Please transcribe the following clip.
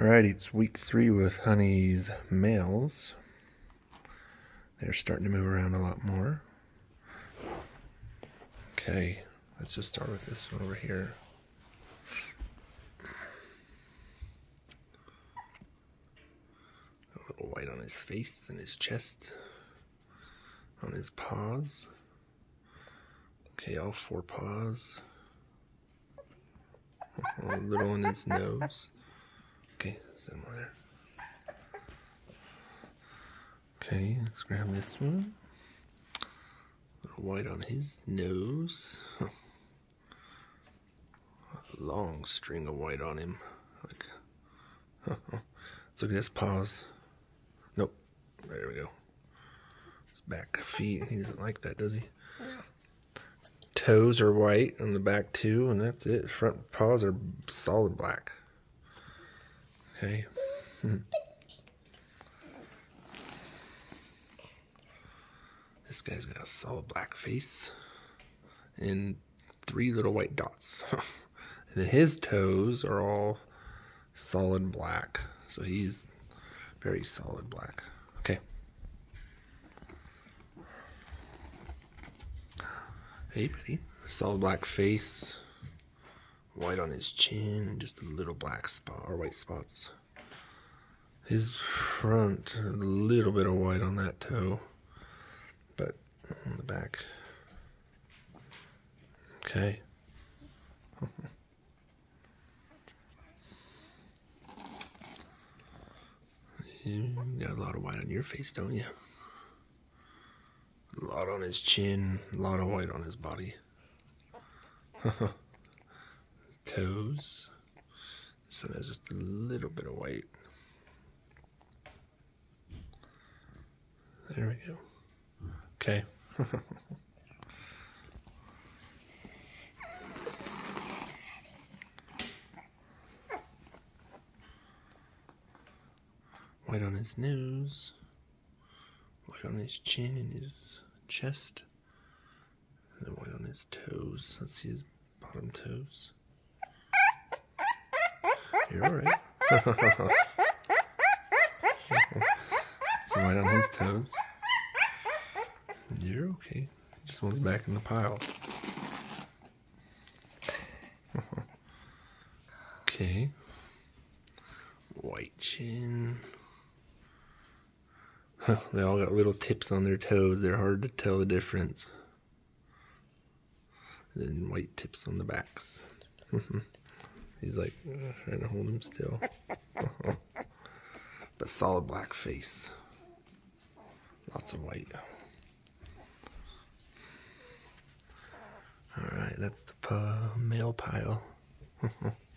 Alright, it's week three with Honey's males. They're starting to move around a lot more. Okay, let's just start with this one over here. A little white on his face and his chest, on his paws. Okay, all four paws. A little on his nose. Okay, there. Okay, let's grab this one. A little white on his nose. A long string of white on him. Like, let's look at his paws. Nope. There we go. His back feet. He doesn't like that, does he? Toes are white on the back too, and that's it. Front paws are solid black. Okay. Hmm. This guy's got a solid black face and three little white dots. and then his toes are all solid black. So he's very solid black. Okay. Hey, buddy. Solid black face white on his chin and just a little black spot or white spots. His front, a little bit of white on that toe, but on the back. Okay. you got a lot of white on your face, don't you? A lot on his chin, a lot of white on his body. toes. This one has just a little bit of white. There we go. Okay. white on his nose, white on his chin and his chest, and then white on his toes. Let's see his bottom toes. You're alright. so right on his toes. You're okay. He just wants back in the pile. okay. White chin. they all got little tips on their toes. They're hard to tell the difference. And then white tips on the backs. He's like uh, trying to hold him still. but solid black face. Lots of white. Alright, that's the male pile.